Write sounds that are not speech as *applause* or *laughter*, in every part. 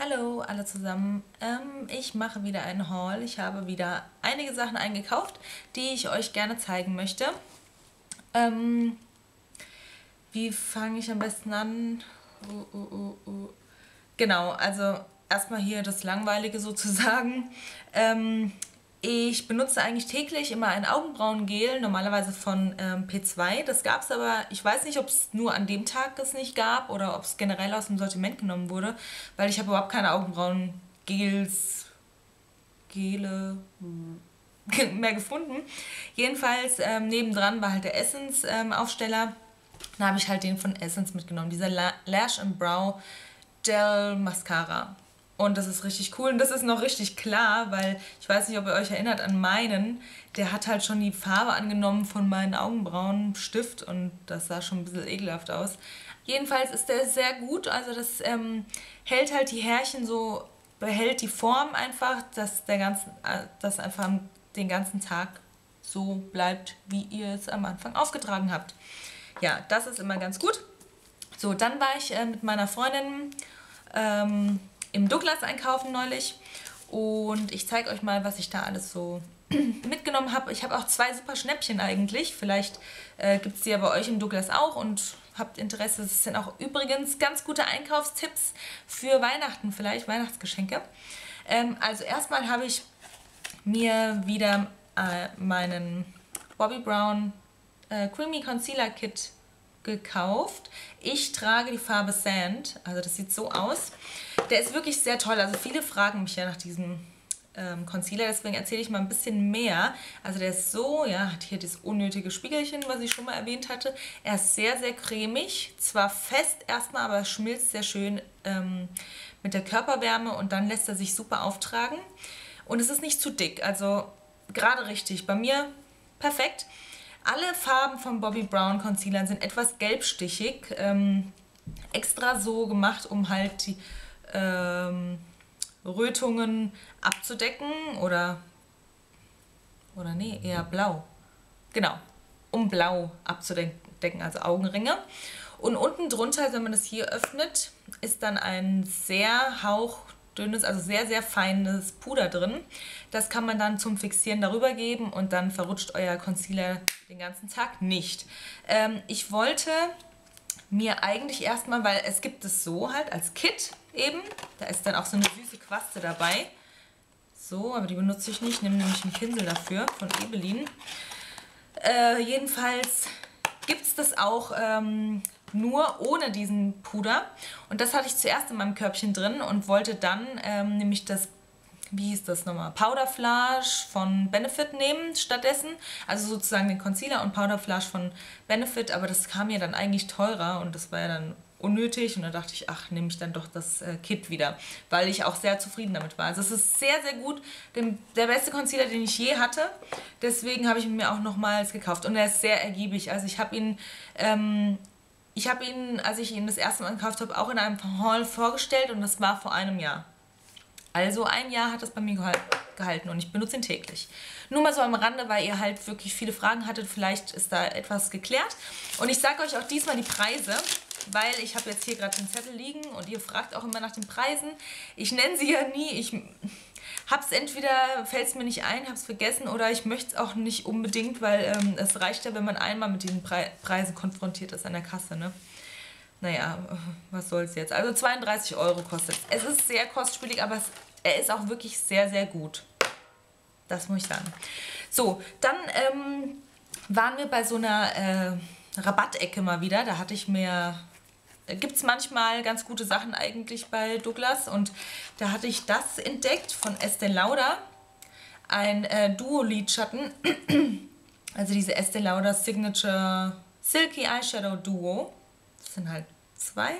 Hallo alle zusammen, ähm, ich mache wieder einen Haul. Ich habe wieder einige Sachen eingekauft, die ich euch gerne zeigen möchte. Ähm, wie fange ich am besten an? Uh, uh, uh, genau, also erstmal hier das Langweilige sozusagen. Ähm, ich benutze eigentlich täglich immer ein Augenbrauengel, normalerweise von ähm, P2. Das gab es aber, ich weiß nicht, ob es nur an dem Tag es nicht gab oder ob es generell aus dem Sortiment genommen wurde, weil ich habe überhaupt keine Augenbrauengels, Gele *laughs* mehr gefunden. Jedenfalls ähm, nebendran war halt der Essence-Aufsteller. Ähm, da habe ich halt den von Essence mitgenommen, dieser La Lash and Brow Gel Mascara. Und das ist richtig cool. Und das ist noch richtig klar, weil ich weiß nicht, ob ihr euch erinnert an meinen. Der hat halt schon die Farbe angenommen von meinen Augenbrauenstift und das sah schon ein bisschen ekelhaft aus. Jedenfalls ist der sehr gut. Also das ähm, hält halt die Härchen so, behält die Form einfach, dass der ganzen, äh, dass einfach den ganzen Tag so bleibt, wie ihr es am Anfang aufgetragen habt. Ja, das ist immer ganz gut. So, dann war ich äh, mit meiner Freundin ähm, im Douglas einkaufen neulich und ich zeige euch mal, was ich da alles so *clears throat* mitgenommen habe. Ich habe auch zwei super Schnäppchen eigentlich. Vielleicht äh, gibt es die ja bei euch im Douglas auch und habt Interesse. Das sind auch übrigens ganz gute Einkaufstipps für Weihnachten, vielleicht Weihnachtsgeschenke. Ähm, also erstmal habe ich mir wieder äh, meinen Bobbi Brown äh, Creamy Concealer Kit gekauft. Ich trage die Farbe Sand, also das sieht so aus. Der ist wirklich sehr toll, also viele fragen mich ja nach diesem ähm, Concealer, deswegen erzähle ich mal ein bisschen mehr. Also der ist so, ja, hat hier das unnötige Spiegelchen, was ich schon mal erwähnt hatte. Er ist sehr, sehr cremig, zwar fest erstmal, aber schmilzt sehr schön ähm, mit der Körperwärme und dann lässt er sich super auftragen. Und es ist nicht zu dick, also gerade richtig. Bei mir perfekt. Alle Farben von Bobbi Brown Concealer sind etwas gelbstichig. Ähm, extra so gemacht, um halt die ähm, Rötungen abzudecken oder, oder nee, eher blau. Genau, um blau abzudecken, also Augenringe. Und unten drunter, wenn man das hier öffnet, ist dann ein sehr hauch dünnes, also sehr, sehr feines Puder drin. Das kann man dann zum Fixieren darüber geben und dann verrutscht euer Concealer den ganzen Tag nicht. Ähm, ich wollte mir eigentlich erstmal, weil es gibt es so halt als Kit eben, da ist dann auch so eine süße Quaste dabei. So, aber die benutze ich nicht, ich nehme nämlich einen Pinsel dafür von Ebelin. Äh, jedenfalls gibt es das auch ähm, nur ohne diesen Puder. Und das hatte ich zuerst in meinem Körbchen drin und wollte dann ähm, nämlich das, wie hieß das nochmal, Powderflash von Benefit nehmen stattdessen. Also sozusagen den Concealer und Powderflash von Benefit, aber das kam mir dann eigentlich teurer und das war ja dann unnötig und dann dachte ich, ach, nehme ich dann doch das äh, Kit wieder, weil ich auch sehr zufrieden damit war. Also es ist sehr, sehr gut, dem, der beste Concealer, den ich je hatte, deswegen habe ich ihn mir auch nochmals gekauft und er ist sehr ergiebig. Also ich habe ihn ähm, ich habe ihn, als ich ihn das erste Mal gekauft habe, auch in einem Haul vorgestellt und das war vor einem Jahr. Also ein Jahr hat das bei mir gehalten und ich benutze ihn täglich. Nur mal so am Rande, weil ihr halt wirklich viele Fragen hattet, vielleicht ist da etwas geklärt. Und ich sage euch auch diesmal die Preise, weil ich habe jetzt hier gerade den Zettel liegen und ihr fragt auch immer nach den Preisen. Ich nenne sie ja nie, ich hab's entweder, fällt es mir nicht ein, hab's vergessen oder ich möchte es auch nicht unbedingt, weil ähm, es reicht ja, wenn man einmal mit diesen Pre Preisen konfrontiert ist an der Kasse, ne? Naja, was soll's jetzt. Also 32 Euro kostet es. Es ist sehr kostspielig, aber es, er ist auch wirklich sehr, sehr gut. Das muss ich sagen. So, dann ähm, waren wir bei so einer äh, Rabattecke mal wieder. Da hatte ich mir gibt es manchmal ganz gute Sachen eigentlich bei Douglas und da hatte ich das entdeckt von Estee Lauder, ein äh, Duo-Lidschatten, also diese Estee Lauder Signature Silky Eyeshadow Duo, das sind halt zwei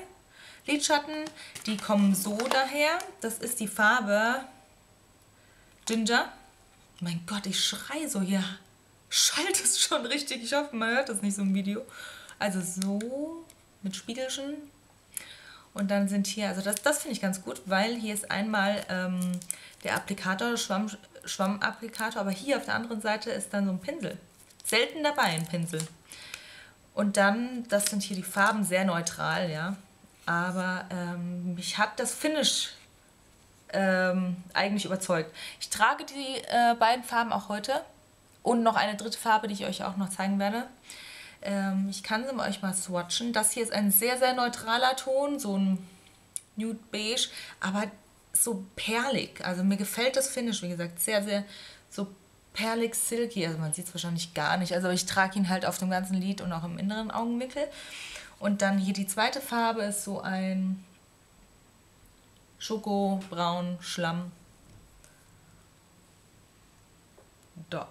Lidschatten, die kommen so daher, das ist die Farbe Ginger, mein Gott, ich schrei so hier, schallt es schon richtig, ich hoffe, man hört das nicht so im Video, also so mit Spiegelchen. Und dann sind hier, also das, das finde ich ganz gut, weil hier ist einmal ähm, der Applikator, Schwamm, Schwammapplikator, aber hier auf der anderen Seite ist dann so ein Pinsel. Selten dabei ein Pinsel. Und dann, das sind hier die Farben sehr neutral, ja. Aber ähm, mich hat das Finish ähm, eigentlich überzeugt. Ich trage die äh, beiden Farben auch heute und noch eine dritte Farbe, die ich euch auch noch zeigen werde. Ähm, ich kann sie euch mal swatchen. Das hier ist ein sehr, sehr neutraler Ton, so ein Nude Beige, aber so perlig. Also mir gefällt das Finish, wie gesagt, sehr, sehr so perlig silky. Also man sieht es wahrscheinlich gar nicht. Also ich trage ihn halt auf dem ganzen Lid und auch im inneren Augenwinkel. Und dann hier die zweite Farbe ist so ein Schokobraun Schlamm. Da.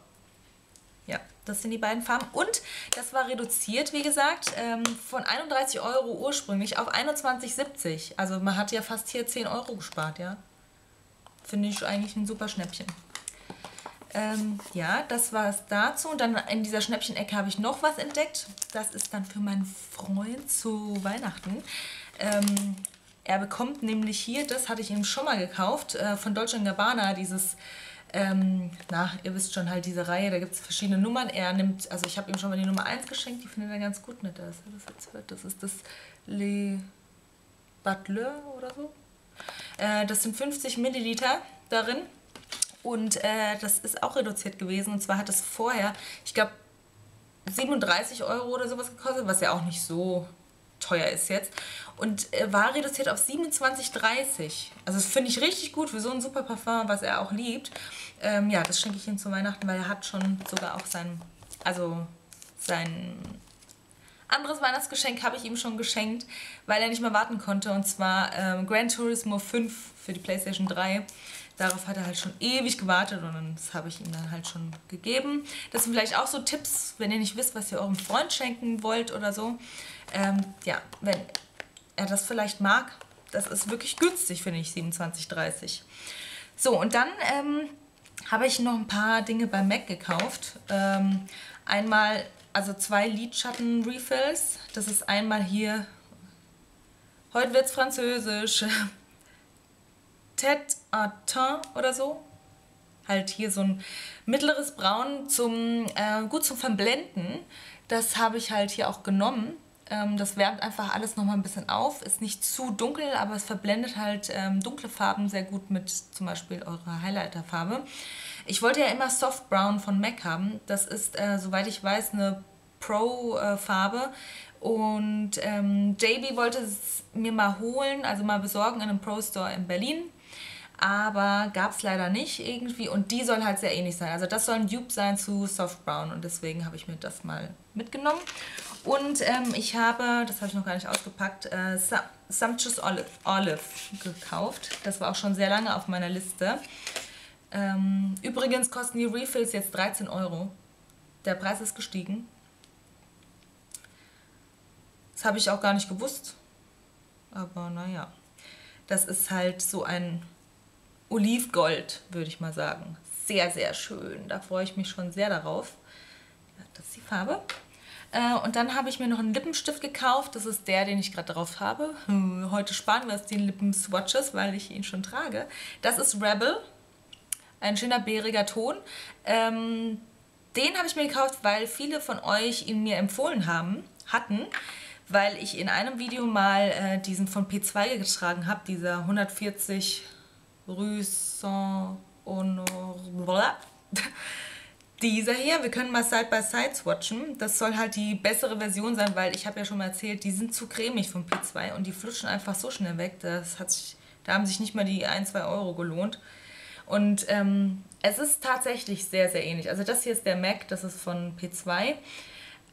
Ja, das sind die beiden Farben. Und das war reduziert, wie gesagt, ähm, von 31 Euro ursprünglich auf 21,70. Also man hat ja fast hier 10 Euro gespart, ja. Finde ich eigentlich ein super Schnäppchen. Ähm, ja, das war es dazu. Und dann in dieser Schnäppchen-Ecke habe ich noch was entdeckt. Das ist dann für meinen Freund zu Weihnachten. Ähm, er bekommt nämlich hier, das hatte ich ihm schon mal gekauft, äh, von Dolce Gabbana, dieses, ähm, na, ihr wisst schon halt diese Reihe, da gibt es verschiedene Nummern. Er nimmt, also ich habe ihm schon mal die Nummer 1 geschenkt, die findet er ganz gut mit, das, wird. Das ist das Le Butler oder so. Äh, das sind 50 Milliliter darin. Und äh, das ist auch reduziert gewesen. Und zwar hat es vorher, ich glaube, 37 Euro oder sowas gekostet, was ja auch nicht so teuer ist jetzt. Und äh, war reduziert auf 27,30. Also das finde ich richtig gut für so ein super Parfum, was er auch liebt. Ähm, ja, das schenke ich ihm zu Weihnachten, weil er hat schon sogar auch sein, also sein anderes Weihnachtsgeschenk habe ich ihm schon geschenkt, weil er nicht mehr warten konnte. Und zwar ähm, Gran Turismo 5 für die Playstation 3. Darauf hat er halt schon ewig gewartet und das habe ich ihm dann halt schon gegeben. Das sind vielleicht auch so Tipps, wenn ihr nicht wisst, was ihr eurem Freund schenken wollt oder so. Ähm, ja, wenn er das vielleicht mag, das ist wirklich günstig, finde ich, 27,30. So, und dann ähm, habe ich noch ein paar Dinge bei MAC gekauft. Ähm, einmal, also zwei Lidschatten-Refills. Das ist einmal hier, heute wird es französisch, Tête à Teint oder so. Halt hier so ein mittleres Braun zum äh, gut zum Verblenden. Das habe ich halt hier auch genommen. Ähm, das wärmt einfach alles nochmal ein bisschen auf. Ist nicht zu dunkel, aber es verblendet halt ähm, dunkle Farben sehr gut mit zum Beispiel eurer Highlighter-Farbe. Ich wollte ja immer Soft Brown von MAC haben. Das ist, äh, soweit ich weiß, eine Pro-Farbe. Und ähm, JB wollte es mir mal holen, also mal besorgen in einem Pro-Store in Berlin aber gab es leider nicht irgendwie und die soll halt sehr ähnlich sein. Also das soll ein Dupe sein zu Soft Brown und deswegen habe ich mir das mal mitgenommen. Und ähm, ich habe, das habe ich noch gar nicht ausgepackt, äh, Sumptuous Olive, Olive, gekauft. Das war auch schon sehr lange auf meiner Liste. Ähm, übrigens kosten die Refills jetzt 13 Euro. Der Preis ist gestiegen. Das habe ich auch gar nicht gewusst. Aber naja, das ist halt so ein Olivgold, würde ich mal sagen. Sehr, sehr schön. Da freue ich mich schon sehr darauf. Das ist die Farbe. Äh, und dann habe ich mir noch einen Lippenstift gekauft. Das ist der, den ich gerade drauf habe. Hm, heute sparen wir uns die Lippenswatches, weil ich ihn schon trage. Das ist Rebel. Ein schöner bäriger Ton. Ähm, den habe ich mir gekauft, weil viele von euch ihn mir empfohlen haben, hatten weil ich in einem Video mal äh, diesen von P2 getragen habe, dieser 140 Rue Saint-Honor. Dieser hier, wir können mal Side by Side swatchen. Das soll halt die bessere Version sein, weil ich habe ja schon mal erzählt, die sind zu cremig vom P2 und die flutschen einfach so schnell weg. Das hat sich, da haben sich nicht mal die 1, 2 Euro gelohnt. Und ähm, es ist tatsächlich sehr, sehr ähnlich. Also das hier ist der MAC, das ist von P2.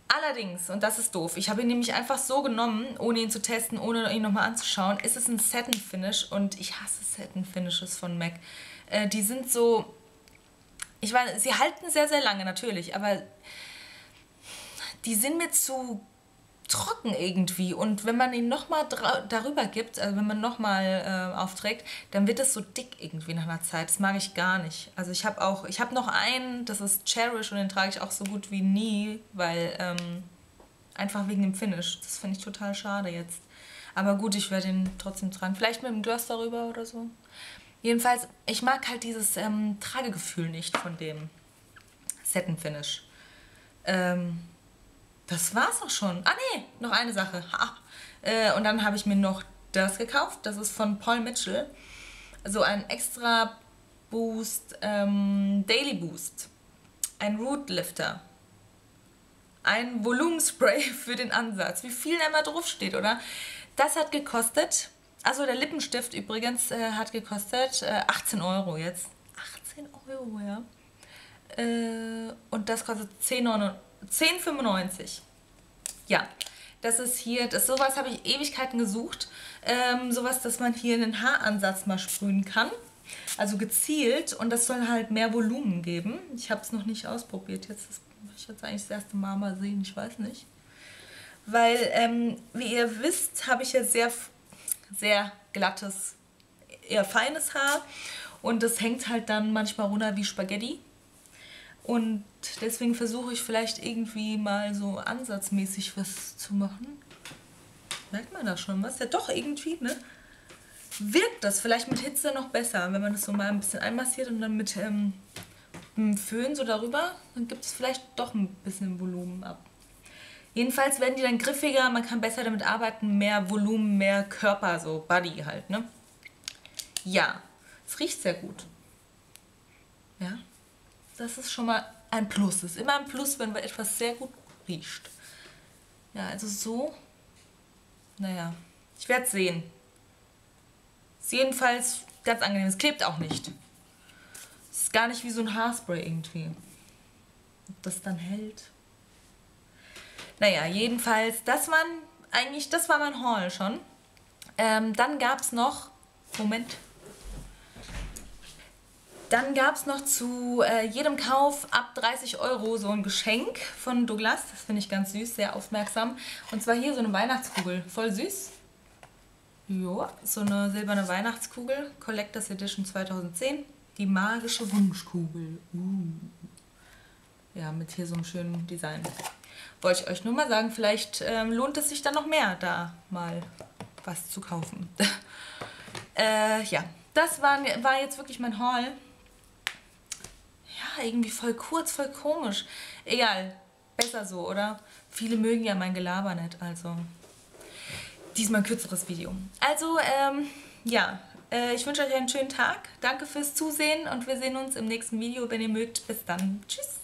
Allerdings, und das ist doof, ich habe ihn nämlich einfach so genommen, ohne ihn zu testen, ohne ihn nochmal anzuschauen, ist es ein Satin Finish und ich hasse Satin Finishes von MAC. Äh, die sind so, ich meine, sie halten sehr, sehr lange natürlich, aber die sind mir zu trocken irgendwie. Und wenn man ihn nochmal darüber gibt, also wenn man nochmal äh, aufträgt, dann wird es so dick irgendwie nach einer Zeit. Das mag ich gar nicht. Also ich habe auch, ich habe noch einen, das ist Cherish und den trage ich auch so gut wie nie, weil ähm, einfach wegen dem Finish. Das finde ich total schade jetzt. Aber gut, ich werde ihn trotzdem tragen. Vielleicht mit einem Gloss darüber oder so. Jedenfalls, ich mag halt dieses ähm, Tragegefühl nicht von dem Satin Finish. Ähm, das war's auch schon. Ah nee, noch eine Sache. Äh, und dann habe ich mir noch das gekauft. Das ist von Paul Mitchell. so ein extra Boost, ähm, Daily Boost, ein Root Lifter, ein Volumenspray *laughs* für den Ansatz. Wie viel da immer drauf steht, oder? Das hat gekostet, also der Lippenstift übrigens äh, hat gekostet äh, 18 Euro jetzt. 18 Euro, ja. Äh, und das kostet 10,95. 10,95. Ja, das ist hier, das, sowas habe ich Ewigkeiten gesucht. Ähm, sowas, dass man hier einen Haaransatz mal sprühen kann. Also gezielt und das soll halt mehr Volumen geben. Ich habe es noch nicht ausprobiert. Jetzt das ich jetzt eigentlich das erste Mal mal sehen, ich weiß nicht. Weil, ähm, wie ihr wisst, habe ich ja sehr, sehr glattes, eher feines Haar und das hängt halt dann manchmal runter wie Spaghetti. Und deswegen versuche ich vielleicht irgendwie mal so ansatzmäßig was zu machen. Merkt man da schon was? Ja doch, irgendwie, ne? Wirkt das vielleicht mit Hitze noch besser, wenn man das so mal ein bisschen einmassiert und dann mit ähm, einem Föhn so darüber, dann gibt es vielleicht doch ein bisschen Volumen ab. Jedenfalls werden die dann griffiger, man kann besser damit arbeiten, mehr Volumen, mehr Körper, so Body halt, ne? Ja, es riecht sehr gut. Ja, das ist schon mal ein Plus. Es ist immer ein Plus, wenn etwas sehr gut riecht. Ja, also so. Naja, ich werde es sehen. Ist jedenfalls ganz angenehm. Es klebt auch nicht. Es ist gar nicht wie so ein Haarspray irgendwie. Ob das dann hält. Naja, jedenfalls, das war eigentlich, das war mein Haul schon. Ähm, dann gab es noch, Moment, dann gab es noch zu äh, jedem Kauf ab 30 Euro so ein Geschenk von Douglas. Das finde ich ganz süß, sehr aufmerksam. Und zwar hier so eine Weihnachtskugel. Voll süß. Jo, so eine silberne Weihnachtskugel. Collectors Edition 2010. Die magische Wunschkugel. Uh. Ja, mit hier so einem schönen Design. Wollte ich euch nur mal sagen, vielleicht ähm, lohnt es sich dann noch mehr, da mal was zu kaufen. *laughs* äh, ja, das war, war jetzt wirklich mein Haul irgendwie voll kurz, voll komisch. Egal, besser so, oder? Viele mögen ja mein Gelaber nicht, also diesmal ein kürzeres Video. Also, ähm, ja, äh, ich wünsche euch einen schönen Tag. Danke fürs Zusehen und wir sehen uns im nächsten Video, wenn ihr mögt. Bis dann. Tschüss.